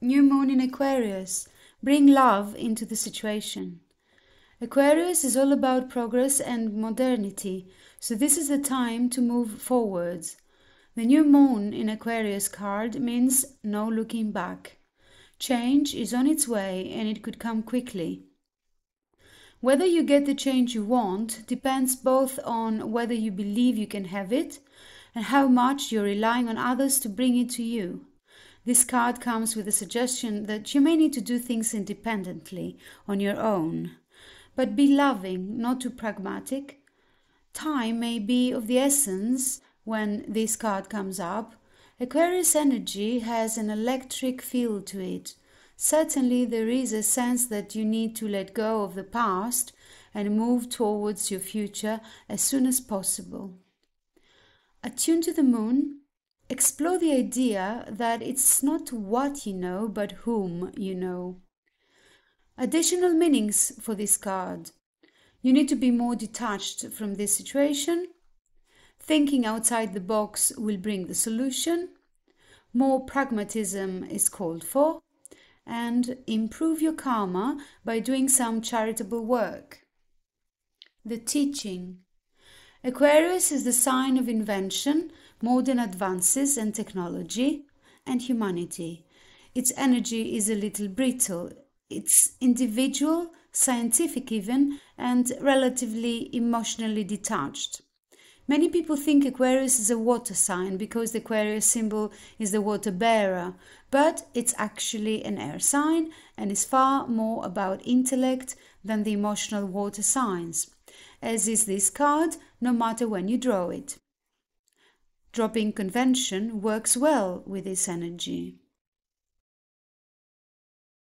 New moon in Aquarius. Bring love into the situation. Aquarius is all about progress and modernity, so this is the time to move forwards. The new moon in Aquarius card means no looking back. Change is on its way and it could come quickly. Whether you get the change you want depends both on whether you believe you can have it and how much you're relying on others to bring it to you. This card comes with a suggestion that you may need to do things independently, on your own. But be loving, not too pragmatic. Time may be of the essence when this card comes up. Aquarius energy has an electric feel to it. Certainly, there is a sense that you need to let go of the past and move towards your future as soon as possible. Attune to the moon, explore the idea that it's not what you know, but whom you know. Additional meanings for this card. You need to be more detached from this situation. Thinking outside the box will bring the solution. More pragmatism is called for. And improve your karma by doing some charitable work. The teaching. Aquarius is the sign of invention, modern advances and technology, and humanity. Its energy is a little brittle. It's individual, scientific even, and relatively emotionally detached. Many people think Aquarius is a water sign because the Aquarius symbol is the water bearer, but it's actually an air sign and is far more about intellect than the emotional water signs, as is this card, no matter when you draw it. Dropping convention works well with this energy.